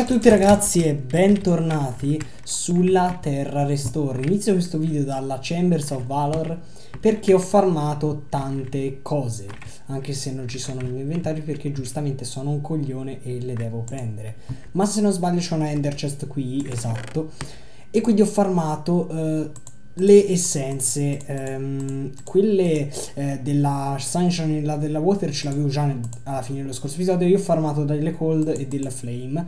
Ciao a tutti ragazzi e bentornati sulla Terra Restore. Inizio questo video dalla Chambers of Valor perché ho farmato tante cose, anche se non ci sono nel mio inventario perché giustamente sono un coglione e le devo prendere. Ma se non sbaglio c'è una Ender Chest qui, esatto, e quindi ho farmato... Uh, le essenze, ehm, quelle eh, della Sunshine e della Water ce l'avevo già nel, alla fine dello scorso episodio, io ho farmato delle Cold e della Flame.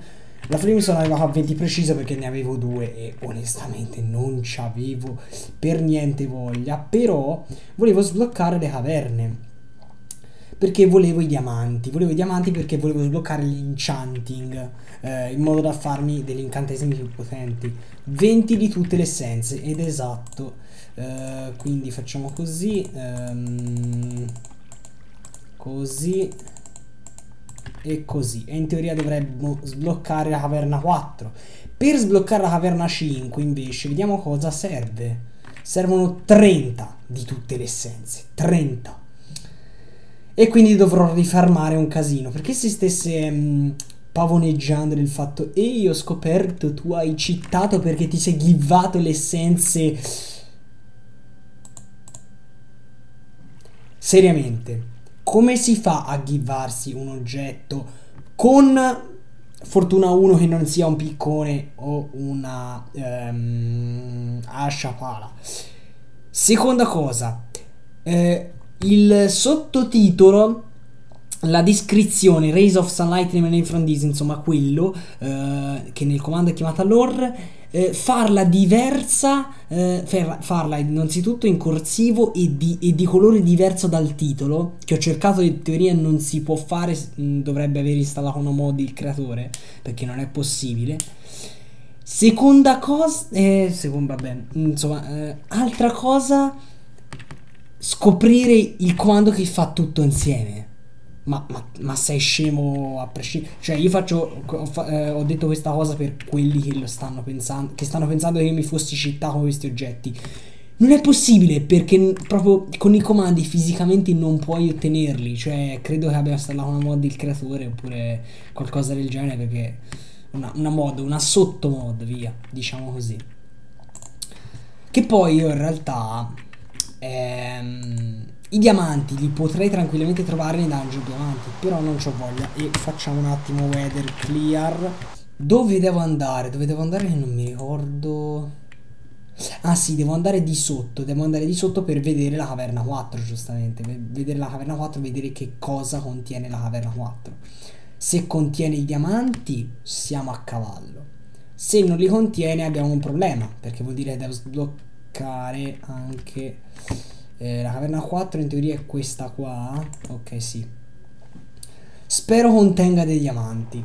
La arrivato a 20 preciso perché ne avevo due e onestamente non ci avevo per niente voglia, però volevo sbloccare le caverne perché volevo i diamanti. Volevo i diamanti perché volevo sbloccare l'enchanting eh, in modo da farmi degli incantesimi più potenti. 20 di tutte le essenze ed esatto. Eh, quindi facciamo così. Ehm, così e così. E in teoria dovremmo sbloccare la caverna 4. Per sbloccare la caverna 5 invece vediamo cosa serve. Servono 30 di tutte le essenze. 30. E quindi dovrò rifarmare un casino. Perché si stesse mh, mm, pavoneggiando del fatto Ehi ho scoperto tu hai citato perché ti sei givato le essenze Seriamente Come si fa a givarsi un oggetto con fortuna 1 che non sia un piccone o una um, ascia pala? Seconda cosa eh, il sottotitolo la descrizione Rays of Sunlight Emanate from insomma quello eh, che nel comando è chiamata lore eh, farla diversa eh, farla innanzitutto in corsivo e di, e di, colore diverso dal titolo che ho cercato in teoria non si può fare mm, dovrebbe aver installato una mod il creatore perché non è possibile seconda cosa eh, seconda vabbè insomma eh, altra cosa scoprire il comando che fa tutto insieme. Ma, ma, ma sei scemo a prescindere. Cioè, io faccio. Ho, eh, ho, detto questa cosa per quelli che lo stanno pensando. Che stanno pensando che io mi fossi cittato con questi oggetti. Non è possibile perché proprio con i comandi fisicamente non puoi ottenerli. Cioè, credo che abbia installato una mod il creatore oppure qualcosa del genere. Perché. Una, una mod, una sottomod, via, diciamo così. Che poi io in realtà Ehm, I diamanti li potrei tranquillamente trovare nei dungeon diamanti, però non ho voglia. E facciamo un attimo weather clear. Dove devo andare? Dove devo andare? Non mi ricordo. Ah sì, devo andare di sotto, devo andare di sotto per vedere la caverna 4, giustamente. Vedere la caverna 4, vedere che cosa contiene la caverna 4. Se contiene i diamanti, siamo a cavallo. Se non li contiene abbiamo un problema, perché vuol dire che devo sbloccare anche eh, la caverna 4 in teoria è questa qua. Ok sì. Spero contenga dei diamanti.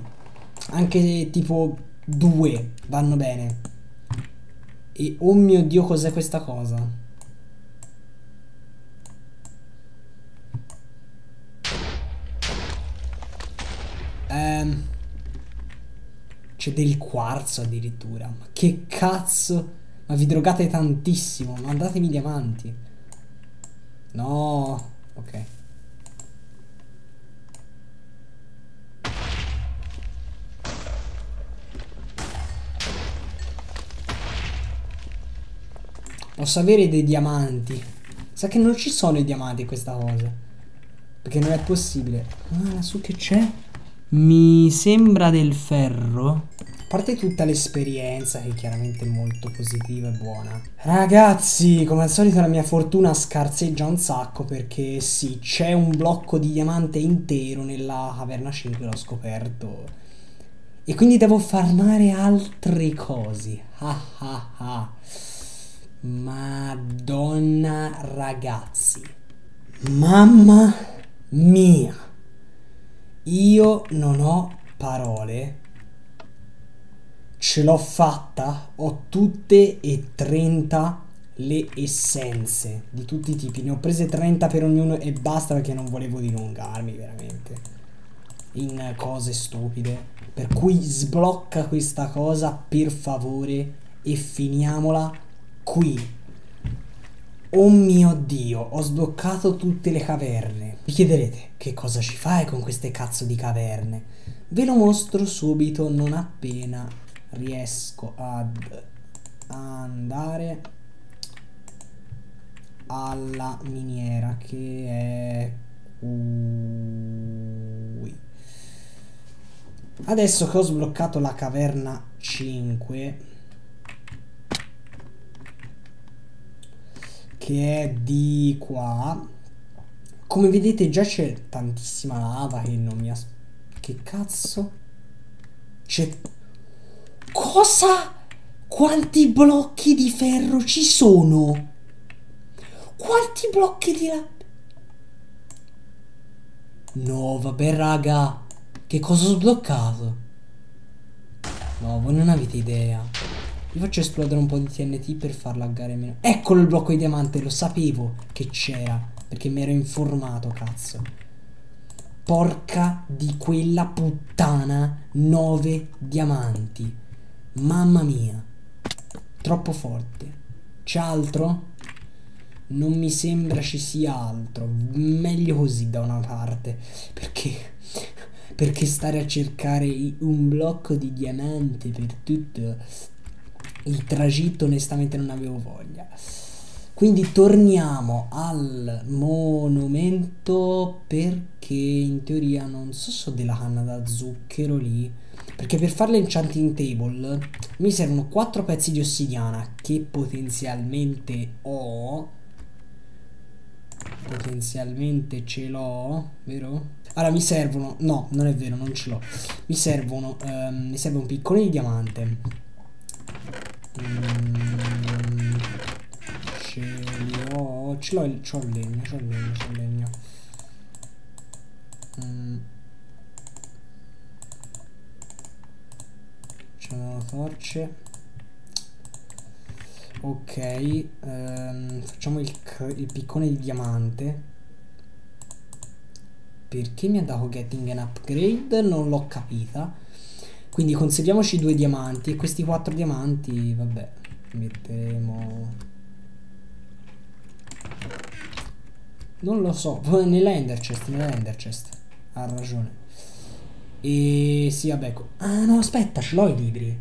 Anche tipo due vanno bene. E oh mio dio cos'è questa cosa? Ehm c'è del quarzo addirittura. Ma che cazzo? Ma vi drogate tantissimo. Mandatemi diamanti. No. Ok. Posso avere dei diamanti. Sa che non ci sono i diamanti questa cosa. Perché non è possibile. Ah, su che c'è? Mi sembra del ferro. Parte tutta l'esperienza che chiaramente è molto positiva e buona. Ragazzi, come al solito la mia fortuna scarseggia un sacco perché sì, c'è un blocco di diamante intero nella caverna 5, l'ho scoperto. E quindi devo farmare altre cose. Ah ah ah. Madonna ragazzi. Mamma mia. Io non ho parole ce l'ho fatta, ho tutte e 30 le essenze di tutti i tipi, ne ho prese 30 per ognuno e basta perché non volevo dilungarmi veramente in cose stupide. Per cui sblocca questa cosa per favore e finiamola qui. Oh mio dio, ho sbloccato tutte le caverne. Vi chiederete che cosa ci fai con queste cazzo di caverne? Ve lo mostro subito non appena riesco ad andare alla miniera che è qui. Adesso che ho sbloccato la caverna 5 che è di qua come vedete già c'è tantissima lava che non mi aspetta che cazzo? C'è... Cosa? Quanti blocchi di ferro ci sono? Quanti blocchi di la... No, vabbè raga. Che cosa ho sbloccato? No, voi non avete idea. Vi faccio esplodere un po' di TNT per far laggare meno. Eccolo il blocco di diamante, lo sapevo che c'era. Perché mi ero informato, cazzo. Porca di quella puttana, 9 diamanti. Mamma mia. Troppo forte. C'è altro? Non mi sembra ci sia altro. Meglio così da una parte. Perché? Perché stare a cercare un blocco di diamante per tutto il tragitto onestamente non avevo voglia. Quindi torniamo al monumento perché in teoria non so se ho della canna da zucchero lì. Perché per fare l'enchanting table mi servono 4 pezzi di ossidiana che potenzialmente ho. Potenzialmente ce l'ho, vero? Allora mi servono, no, non è vero, non ce l'ho. Mi servono, um, mi serve un piccone di diamante. Mm Ce l'ho, c'ho il legno, c'ho il legno, c'ho il legno. Mm. Facciamo torce. Ok, um, facciamo il, il piccone di diamante. Perché mi ha dato getting an upgrade? Non l'ho capita. Quindi conserviamoci due diamanti e questi quattro diamanti, vabbè, metteremo Non lo so, nell'ender chest, nell'ender chest. Ha ragione. E sì, vabbè. Ah no, aspetta, ce l'ho i libri.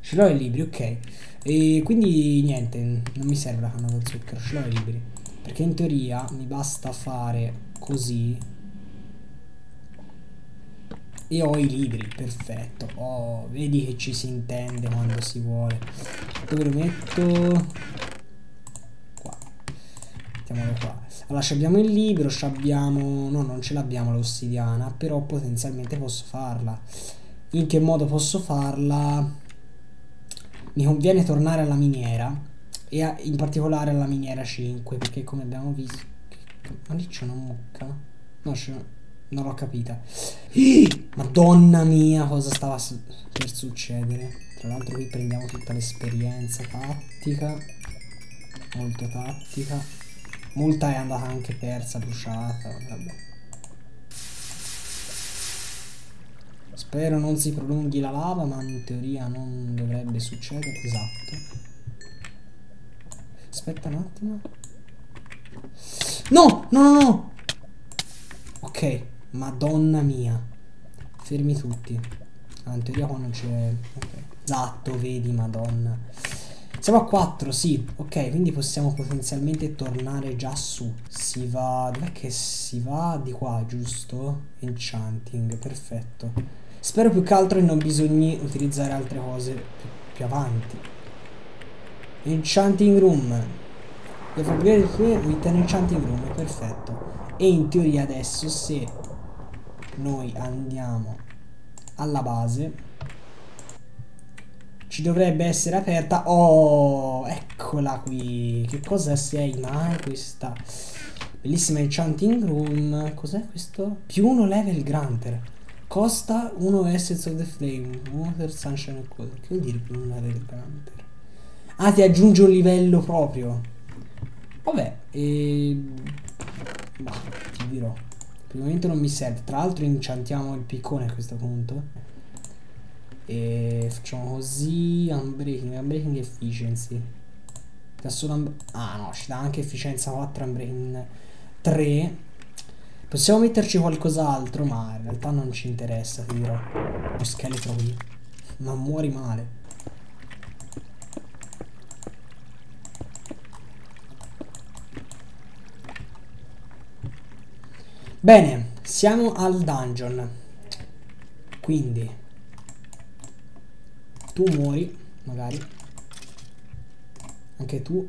Ce l'ho i libri, ok. E quindi niente, non mi serve la canna da zucchero, ce l'ho i libri. Perché in teoria mi basta fare così. E ho i libri, perfetto. Oh, vedi che ci si intende quando si vuole. Dove lo metto? Mettiamolo qua. Allora abbiamo il libro abbiamo no non ce l'abbiamo l'ossidiana però potenzialmente posso farla. In che modo posso farla? Mi conviene tornare alla miniera e a, in particolare alla miniera 5 perché come abbiamo visto ma lì c'è una mucca? No c'è non l'ho capita. Madonna mia cosa stava per succedere? Tra l'altro qui prendiamo tutta l'esperienza tattica molto tattica Multa è andata anche persa, bruciata, vabbè. Spero non si prolunghi la lava, ma in teoria non dovrebbe succedere. Esatto. Aspetta un attimo. No, no, no, no. Ok, madonna mia. Fermi tutti. Ah, in teoria qua non c'è... Okay. Esatto, vedi, madonna. Siamo a 4, sì. Ok, quindi possiamo potenzialmente tornare già su. Si va... Dov'è che si va? Di qua, giusto? Enchanting, perfetto. Spero più che altro che non bisogni utilizzare altre cose più, più avanti. Enchanting room. Devo upgrade with an enchanting room, perfetto. E in teoria adesso se noi andiamo alla base ci dovrebbe essere aperta. Oh, eccola qui. Che cosa sei mai questa? Bellissima Enchanting Room. Cos'è questo? Più uno level granter. Costa 1 Essence of the Flame. Water, Sunshine e Cold. Che vuol dire più uno level granter? Ah, ti aggiunge un livello proprio. Vabbè, e... Bah, ti dirò. Per il momento non mi serve. Tra l'altro inciantiamo il piccone a questo punto. E facciamo così. Unbreaking, unbreaking efficiency. Da solo Ah no, ci dà anche efficienza 4, unbreaking 3. Possiamo metterci qualcos'altro, ma in realtà non ci interessa, ti dirò. Lo scheletro qui. Ma muori male. Bene, siamo al dungeon. Quindi tu muori, magari. Anche tu.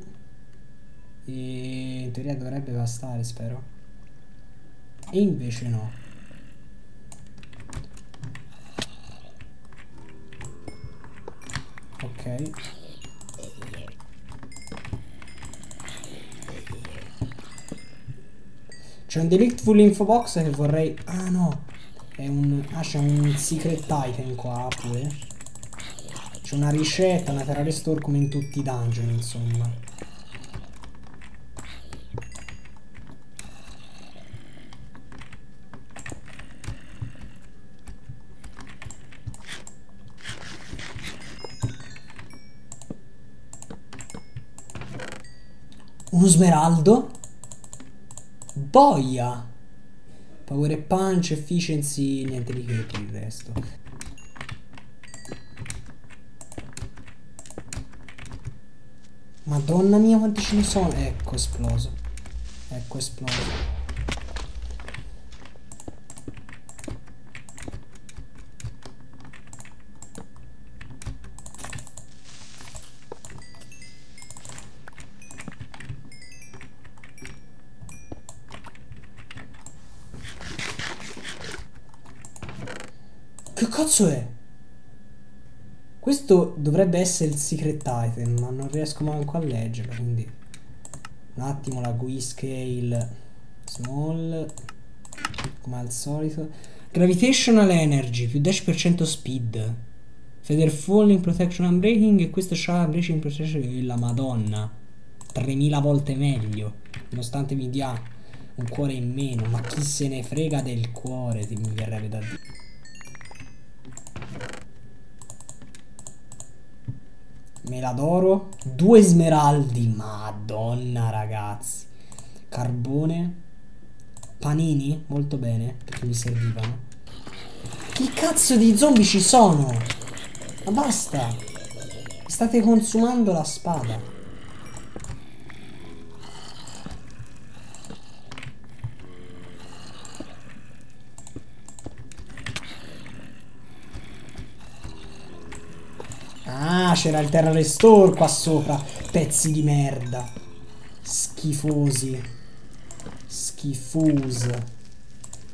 E in teoria dovrebbe bastare, spero. E invece no. Ok. C'è un delictful info box che vorrei... Ah no, è un... Ah c'è un secret item qua pure. C'è una ricetta, una terra restore come in tutti i dungeon insomma. Uno smeraldo? Boia! Power punch, efficiency, niente di che per il resto. Madonna mia quanti ce ne sono. Ecco esploso. Ecco esploso. Che cazzo è? Questo dovrebbe essere il secret item, ma non riesco manco a leggerlo, quindi... Un attimo la GUI scale small, come al solito. Gravitational energy, più 10% speed. Feather falling, protection and breaking, e questo c'ha breaking protection la madonna. 3000 volte meglio, nonostante mi dia un cuore in meno, ma chi se ne frega del cuore, mi verrebbe da dire. Meladoro. Due smeraldi. Madonna, ragazzi. Carbone. Panini. Molto bene. Perché mi servivano. Che cazzo di zombie ci sono? Ma basta. State consumando la spada. Ah, c'era il Terra Restore qua sopra. Pezzi di merda. Schifosi. Schifosi.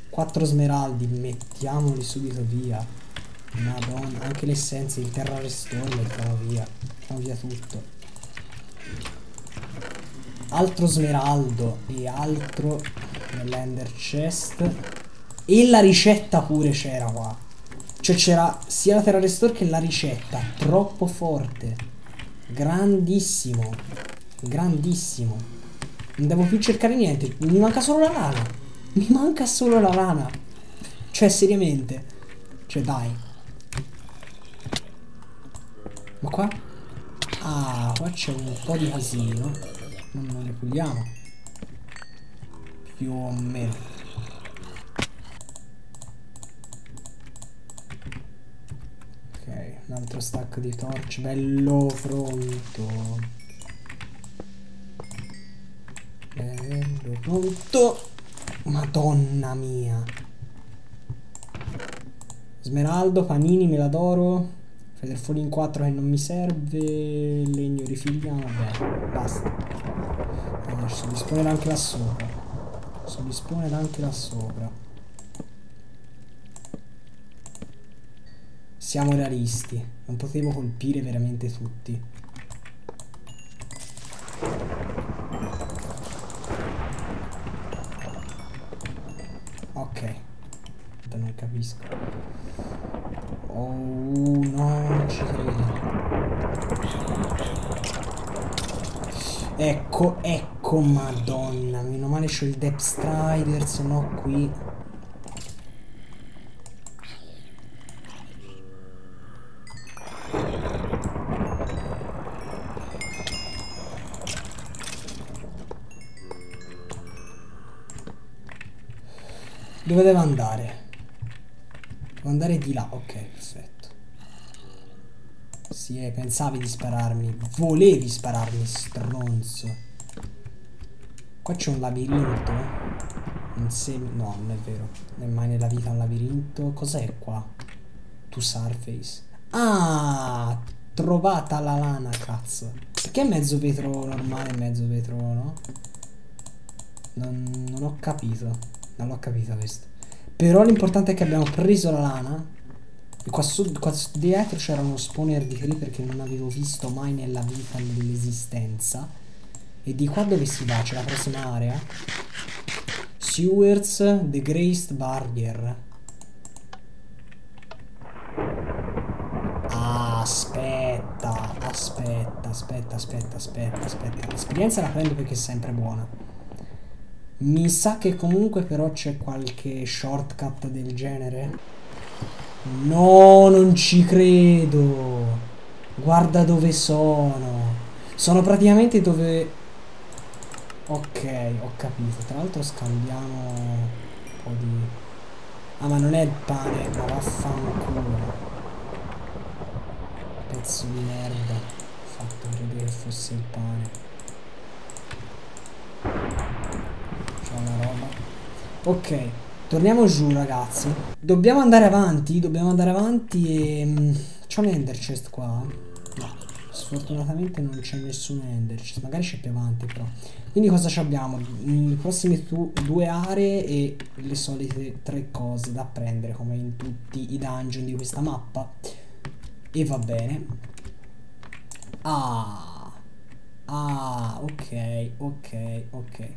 Quattro smeraldi, mettiamoli subito via. Madonna, anche le essenze di Terra Restore mettiamo via. Mettiamo via tutto. Altro smeraldo e altro nell'ender chest. E la ricetta pure c'era qua. Cioè c'era sia la Terra Restore che la ricetta. Troppo forte. Grandissimo. Grandissimo. Non devo più cercare niente. Mi manca solo la rana. Mi manca solo la rana. Cioè, seriamente. Cioè, dai. Ma qua? Ah, qua c'è un po' di casino. Non ne puliamo. Più o meno. Un altro stack di torch. Bello pronto. Bello pronto. Madonna mia. Smeraldo panini meladoro Featherfall in 4 che non mi serve. Legno rifiliamo vabbè basta. Adesso dispone anche là sopra. Si dispone anche là sopra Siamo realisti, non potevo colpire veramente tutti. Ok, non capisco. Oh no, non ci credo. Ecco, ecco, madonna, meno male c'ho il Depth Strider, se no qui... Dove devo andare? Devo andare di là, ok, perfetto. Sì, eh, pensavi di spararmi. Volevi spararmi, stronzo. Qua c'è un labirinto. Un semi... No, non è vero. Non è mai nella vita un labirinto. Cos'è qua? To surface. Ah! Trovata la lana, cazzo. Perché è mezzo vetro normale e mezzo vetro, no? Non, non ho capito. Non l'ho capito questo. Però l'importante è che abbiamo preso la lana. E qua, su, qua dietro c'era uno spawner di creeper che non avevo visto mai nella vita, nell'esistenza. E di qua dove si va? C'è la prossima area. Sewers, The Graced Barrier. Aspetta, aspetta, aspetta, aspetta, aspetta, aspetta. L'esperienza la prendo perché è sempre buona. Mi sa che comunque però c'è qualche shortcut del genere. No, non ci credo. Guarda dove sono. Sono praticamente dove... Ok, ho capito. Tra l'altro scambiamo un po' di... Ah, ma non è il pane, ma vaffanculo. Pezzo di merda. Ho fatto credere fosse il pane. una roba. Ok, torniamo giù ragazzi. Dobbiamo andare avanti, dobbiamo andare avanti e... Mm, c'è un ender chest qua? No, sfortunatamente non c'è nessun ender chest, magari c'è più avanti però. Quindi cosa abbiamo? Mm, le prossime due aree e le solite tre cose da prendere come in tutti i dungeon di questa mappa. E va bene. Ah, ah, ok, ok, ok.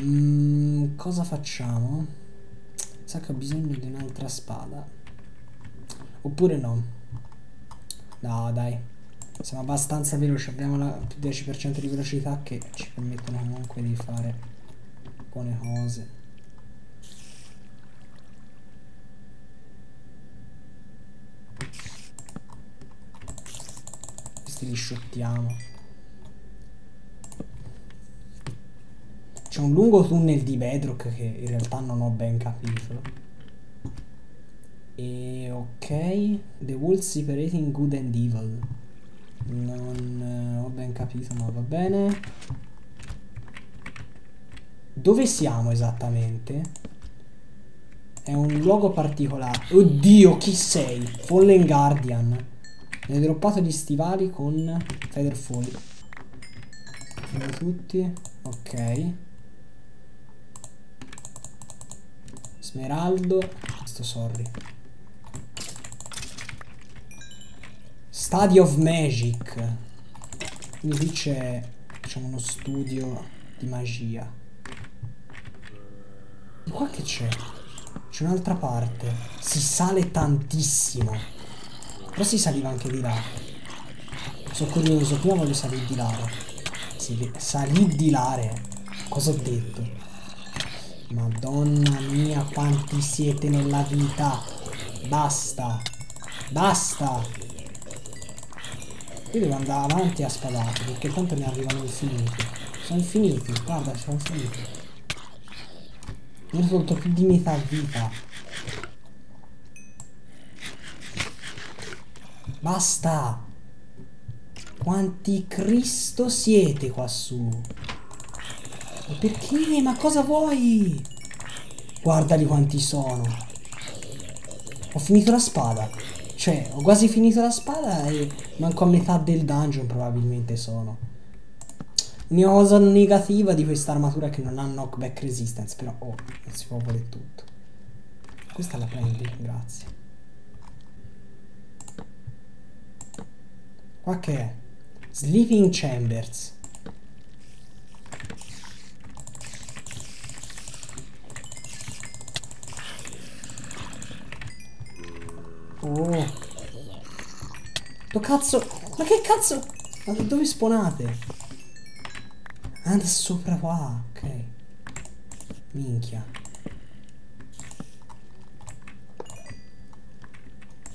Mm, cosa facciamo? Sa che ho bisogno di un'altra spada. Oppure no. No, dai. Siamo abbastanza veloci, abbiamo la più 10% di velocità che ci permettono comunque di fare buone cose. Questi li sciottiamo. C'è un lungo tunnel di bedrock che in realtà non ho ben capito. E ok, The World Separating Good and Evil. Non uh, ho ben capito, ma va bene. Dove siamo esattamente? È un luogo particolare. Oddio, chi sei? Fallen Guardian. Mi hai droppato gli stivali con Featherfall. Sono tutti. Ok. Smeraldo. Sto sorry. Study of Magic. Quindi qui c'è diciamo uno studio di magia. E qua che c'è? C'è un'altra parte. Si sale tantissimo. Però si saliva anche di là. Sono curioso, prima voglio salire di là. Salì di là. Cosa ho detto? Madonna quanti siete nella vita. Basta. Basta. Io devo andare avanti a spadate, perché tanto ne arrivano infiniti. Sono infiniti, guarda, sono infiniti. Non ho tolto più di metà vita. Basta. Quanti Cristo siete qua su? Ma perché? Ma cosa vuoi? Guardali quanti sono. Ho finito la spada. Cioè, ho quasi finito la spada e manco a metà del dungeon probabilmente sono. L'unica cosa negativa di questa armatura è che non ha knockback resistance, però oh, non si può volere tutto. Questa la prendi, grazie. Qua che è? Sleeping Chambers. Oh. Oh cazzo. Ma che cazzo? Ma dove spawnate? Ah, sopra qua. Ok. Minchia.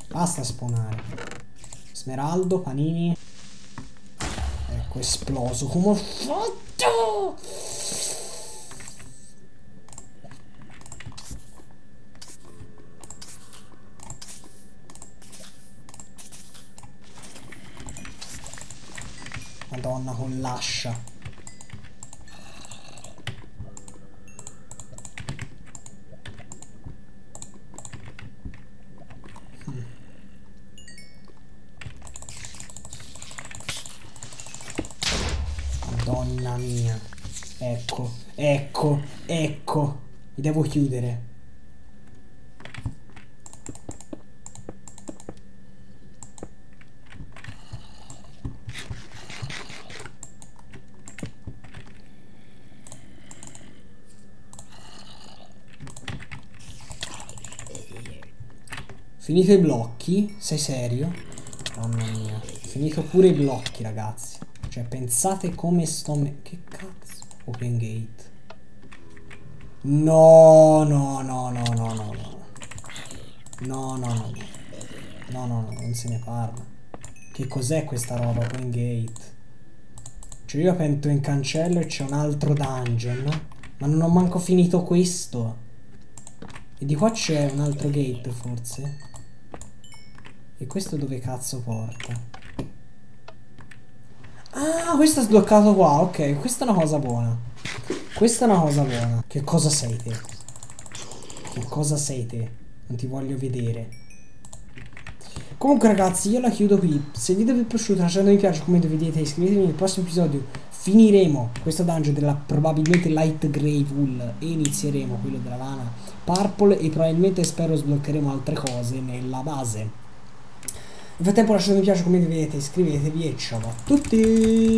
Basta spawnare. Smeraldo, panini. Ecco, esploso. Come ho fatto? Madonna, con l'ascia. Mia. Ecco, ecco, ecco. Mi devo chiudere. Finito i blocchi? Sei serio? Mamma mia. Finito pure i blocchi, ragazzi. Cioè, pensate come sto... Che cazzo? Open gate. No, no, no, no, no, no, no. No, no, no. No, no, no, non se ne parla. Che cos'è questa roba? Open gate. Cioè, io apento in cancello e c'è un altro dungeon. Ma non ho manco finito questo. E di qua c'è un altro gate, forse. E questo dove cazzo porta? Ah, questo è sbloccato qua. Ok, questa è una cosa buona. Questa è una cosa buona. Che cosa sei te? Che cosa sei te? Non ti voglio vedere. Comunque ragazzi, io la chiudo qui. Se il video vi è piaciuto lasciate un mi piace, commento, vedete, iscrivetevi nel prossimo episodio. Finiremo questo dungeon della probabilmente Light Grey Wool e inizieremo quello della lana Purple e probabilmente spero sbloccheremo altre cose nella base. Nel frattempo lasciate un mi piace, come vedete, iscrivetevi e ciao a tutti!